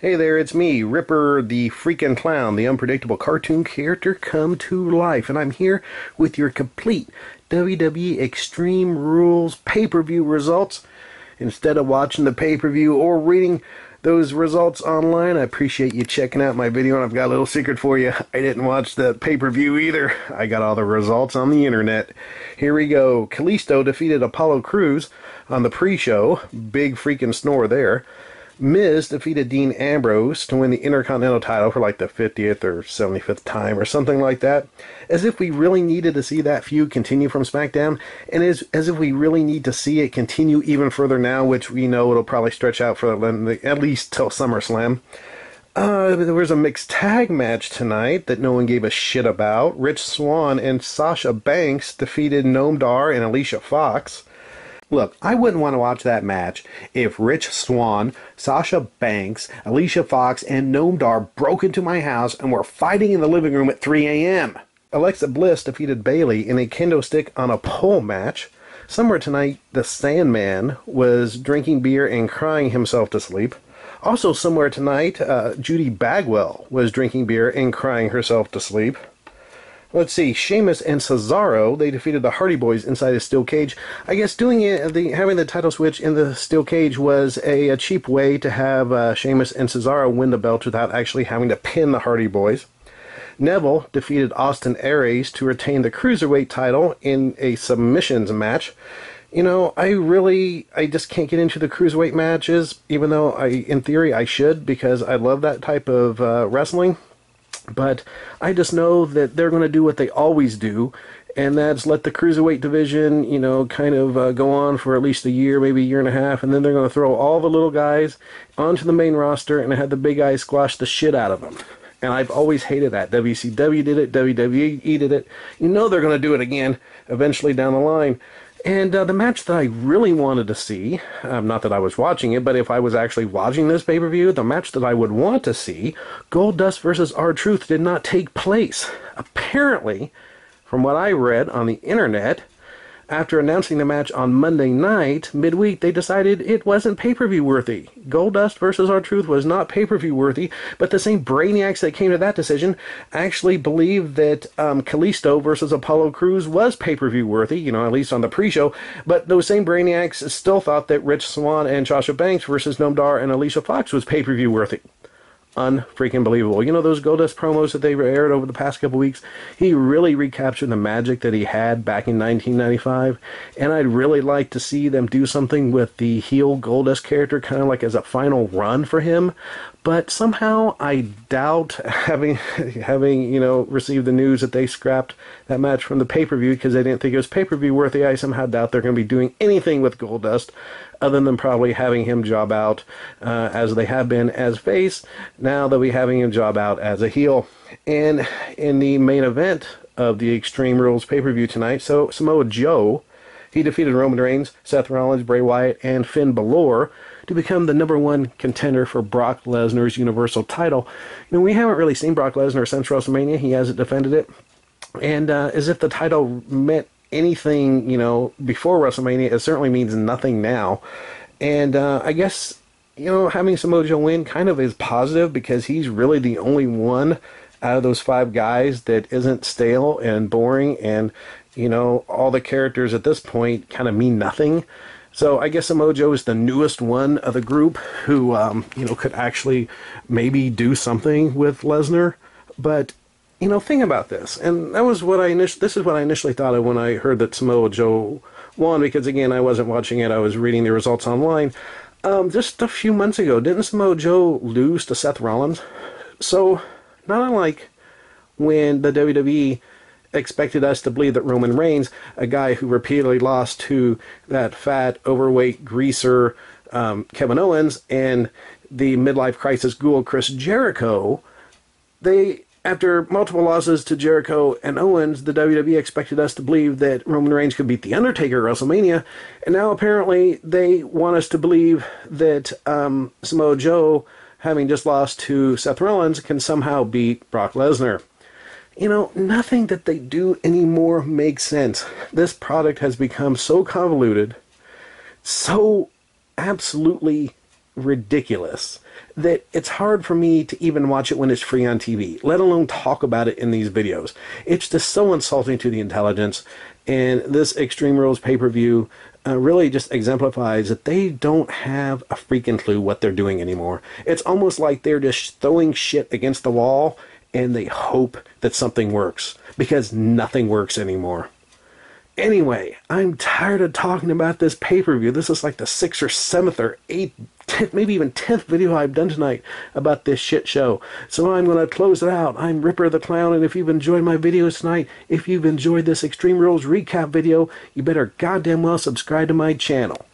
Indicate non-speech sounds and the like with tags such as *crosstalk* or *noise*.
Hey there, it's me, Ripper the freaking clown, the unpredictable cartoon character come to life, and I'm here with your complete WWE Extreme Rules pay-per-view results. Instead of watching the pay-per-view or reading those results online, I appreciate you checking out my video, and I've got a little secret for you. I didn't watch the pay-per-view either. I got all the results on the internet. Here we go. Kalisto defeated Apollo Crews on the pre-show. Big freaking snore there. Miz defeated Dean Ambrose to win the Intercontinental title for like the 50th or 75th time or something like that. As if we really needed to see that feud continue from SmackDown, and as, as if we really need to see it continue even further now, which we know it'll probably stretch out for at least till SummerSlam. Uh, there was a mixed tag match tonight that no one gave a shit about. Rich Swann and Sasha Banks defeated Noam Dar and Alicia Fox. Look, I wouldn't want to watch that match if Rich Swann, Sasha Banks, Alicia Fox, and Noam Dar broke into my house and were fighting in the living room at 3 a.m. Alexa Bliss defeated Bayley in a kendo stick on a pole match. Somewhere tonight, the Sandman was drinking beer and crying himself to sleep. Also, somewhere tonight, uh, Judy Bagwell was drinking beer and crying herself to sleep. Let's see, Sheamus and Cesaro, they defeated the Hardy Boyz inside a steel cage. I guess doing it, the having the title switch in the steel cage was a, a cheap way to have uh, Sheamus and Cesaro win the belt without actually having to pin the Hardy Boyz. Neville defeated Austin Aries to retain the Cruiserweight title in a submissions match. You know, I really, I just can't get into the Cruiserweight matches, even though I, in theory, I should because I love that type of uh, wrestling. But I just know that they're going to do what they always do, and that's let the cruiserweight division, you know, kind of uh, go on for at least a year, maybe a year and a half, and then they're going to throw all the little guys onto the main roster and have the big guys squash the shit out of them. And I've always hated that. WCW did it, WWE did it. You know they're going to do it again eventually down the line. And uh, the match that I really wanted to see, um, not that I was watching it, but if I was actually watching this pay per view, the match that I would want to see, Goldust versus R Truth, did not take place. Apparently, from what I read on the internet, after announcing the match on Monday night, midweek, they decided it wasn't pay per view worthy. Goldust versus R Truth was not pay per view worthy, but the same brainiacs that came to that decision actually believed that um, Kalisto versus Apollo Crews was pay per view worthy, you know, at least on the pre show. But those same brainiacs still thought that Rich Swann and Sasha Banks versus Noam Dar and Alicia Fox was pay per view worthy unfreaking believable. You know those Goldust promos that they aired over the past couple weeks? He really recaptured the magic that he had back in 1995, and I'd really like to see them do something with the heel Goldust character, kind of like as a final run for him. But somehow I doubt *laughs* having having you know received the news that they scrapped that match from the pay per view because they didn't think it was pay per view worthy. I somehow doubt they're going to be doing anything with Goldust other than probably having him job out uh, as they have been as face. Now they'll be having him job out as a heel. And in the main event of the Extreme Rules pay per view tonight, so Samoa Joe. He defeated Roman Reigns, Seth Rollins, Bray Wyatt, and Finn Balor to become the number one contender for Brock Lesnar's Universal title. You know, we haven't really seen Brock Lesnar since WrestleMania. He hasn't defended it. And uh, as if the title meant anything, you know, before WrestleMania, it certainly means nothing now. And uh, I guess, you know, having Samoa Joe win kind of is positive because he's really the only one out of those five guys that isn't stale and boring and, you know, all the characters at this point kind of mean nothing. So I guess Samoa is the newest one of the group who, um, you know, could actually maybe do something with Lesnar. But you know, think about this, and that was what I initially. This is what I initially thought of when I heard that Samoa Joe won, because again, I wasn't watching it; I was reading the results online. Um, just a few months ago, didn't Samoa Joe lose to Seth Rollins? So, not unlike when the WWE expected us to believe that Roman Reigns, a guy who repeatedly lost to that fat, overweight greaser um, Kevin Owens, and the midlife crisis ghoul Chris Jericho, they after multiple losses to Jericho and Owens, the WWE expected us to believe that Roman Reigns could beat The Undertaker at WrestleMania, and now apparently they want us to believe that um, Samoa Joe, having just lost to Seth Rollins, can somehow beat Brock Lesnar you know, nothing that they do anymore makes sense. This product has become so convoluted, so absolutely ridiculous that it's hard for me to even watch it when it's free on TV, let alone talk about it in these videos. It's just so insulting to the intelligence. And this Extreme Rules pay per view uh, really just exemplifies that they don't have a freaking clue what they're doing anymore. It's almost like they're just throwing shit against the wall and they hope that something works because nothing works anymore. Anyway, I'm tired of talking about this pay per view. This is like the sixth or seventh or eighth, tenth, maybe even tenth video I've done tonight about this shit show. So I'm going to close it out. I'm Ripper the Clown, and if you've enjoyed my videos tonight, if you've enjoyed this Extreme Rules recap video, you better goddamn well subscribe to my channel.